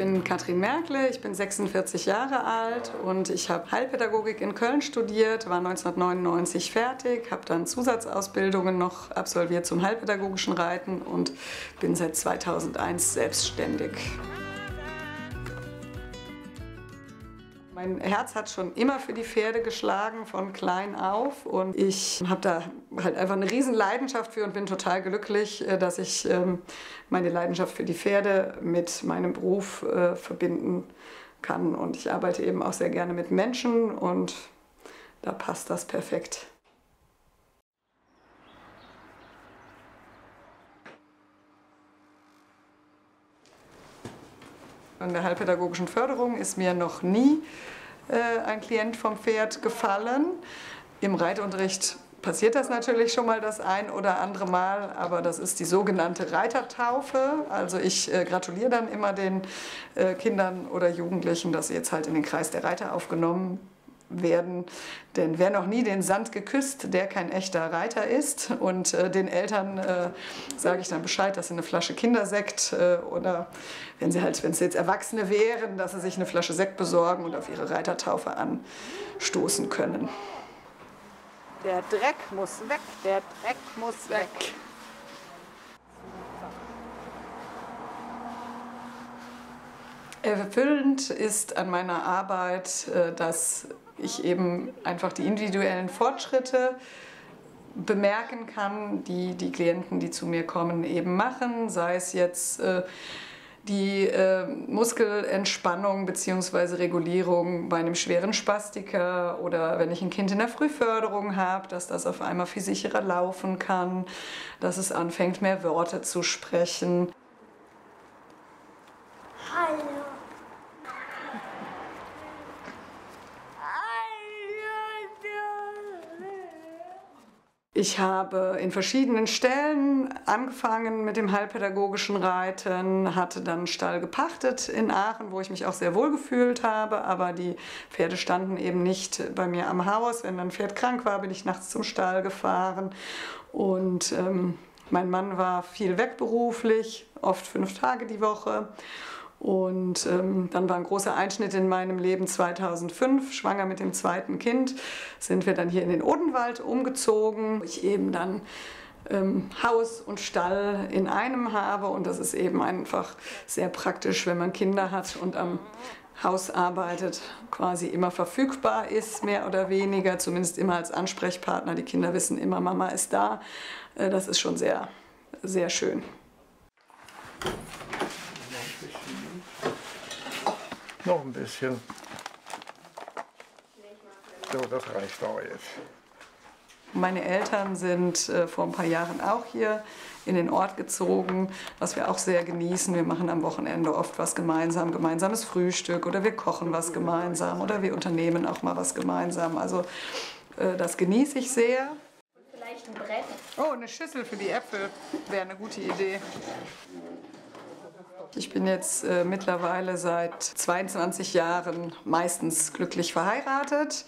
bin Katrin Merkle, ich bin 46 Jahre alt und ich habe Heilpädagogik in Köln studiert, war 1999 fertig, habe dann Zusatzausbildungen noch absolviert zum heilpädagogischen Reiten und bin seit 2001 selbstständig. Mein Herz hat schon immer für die Pferde geschlagen, von klein auf. Und ich habe da halt einfach eine riesen Leidenschaft für und bin total glücklich, äh, dass ich ähm, meine Leidenschaft für die Pferde mit meinem Beruf äh, verbinden kann. Und ich arbeite eben auch sehr gerne mit Menschen und da passt das perfekt. In der heilpädagogischen Förderung ist mir noch nie äh, ein Klient vom Pferd gefallen. Im Reitunterricht passiert das natürlich schon mal das ein oder andere Mal, aber das ist die sogenannte Reitertaufe. Also ich äh, gratuliere dann immer den äh, Kindern oder Jugendlichen, dass sie jetzt halt in den Kreis der Reiter aufgenommen werden. Denn wer noch nie den Sand geküsst, der kein echter Reiter ist. Und äh, den Eltern äh, sage ich dann Bescheid, dass sie eine Flasche Kindersekt äh, oder wenn sie halt, wenn sie jetzt Erwachsene wären, dass sie sich eine Flasche Sekt besorgen und auf ihre Reitertaufe anstoßen können. Der Dreck muss weg, der Dreck muss weg. Erfüllend ist an meiner Arbeit, äh, dass ich eben einfach die individuellen Fortschritte bemerken kann, die die Klienten, die zu mir kommen, eben machen, sei es jetzt äh, die äh, Muskelentspannung bzw. Regulierung bei einem schweren Spastiker oder wenn ich ein Kind in der Frühförderung habe, dass das auf einmal viel sicherer laufen kann, dass es anfängt, mehr Worte zu sprechen. Hallo. Ich habe in verschiedenen Stellen angefangen mit dem heilpädagogischen Reiten, hatte dann einen Stall gepachtet in Aachen, wo ich mich auch sehr wohl gefühlt habe, aber die Pferde standen eben nicht bei mir am Haus. Wenn ein Pferd krank war, bin ich nachts zum Stall gefahren und ähm, mein Mann war viel wegberuflich, oft fünf Tage die Woche. Und ähm, dann war ein großer Einschnitt in meinem Leben 2005, schwanger mit dem zweiten Kind, sind wir dann hier in den Odenwald umgezogen. Ich eben dann ähm, Haus und Stall in einem habe und das ist eben einfach sehr praktisch, wenn man Kinder hat und am Haus arbeitet, quasi immer verfügbar ist, mehr oder weniger, zumindest immer als Ansprechpartner. Die Kinder wissen immer, Mama ist da. Äh, das ist schon sehr, sehr schön. Noch ein bisschen. So, das reicht auch jetzt. Meine Eltern sind äh, vor ein paar Jahren auch hier in den Ort gezogen, was wir auch sehr genießen. Wir machen am Wochenende oft was gemeinsam, gemeinsames Frühstück oder wir kochen was gemeinsam oder wir unternehmen auch mal was gemeinsam. Also äh, das genieße ich sehr. Und vielleicht ein Brett. Oh, eine Schüssel für die Äpfel wäre eine gute Idee. Ich bin jetzt äh, mittlerweile seit 22 Jahren meistens glücklich verheiratet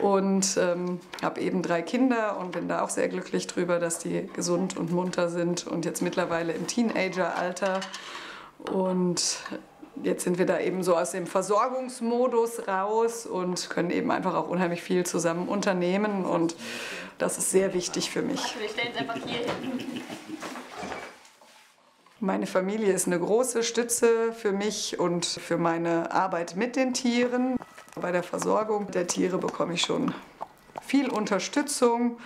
und ähm, habe eben drei Kinder und bin da auch sehr glücklich drüber, dass die gesund und munter sind und jetzt mittlerweile im Teenageralter. Und jetzt sind wir da eben so aus dem Versorgungsmodus raus und können eben einfach auch unheimlich viel zusammen unternehmen und das ist sehr wichtig für mich. Wir stellen es einfach hier hin. Meine Familie ist eine große Stütze für mich und für meine Arbeit mit den Tieren. Bei der Versorgung der Tiere bekomme ich schon viel Unterstützung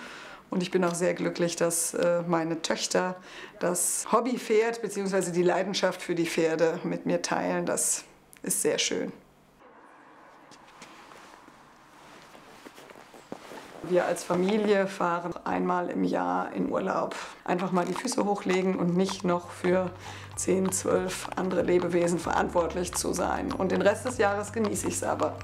und ich bin auch sehr glücklich, dass äh, meine Töchter das Hobbypferd bzw. die Leidenschaft für die Pferde mit mir teilen. Das ist sehr schön. Wir als Familie fahren einmal im Jahr in Urlaub. Einfach mal die Füße hochlegen und nicht noch für 10, 12 andere Lebewesen verantwortlich zu sein. Und den Rest des Jahres genieße ich es aber.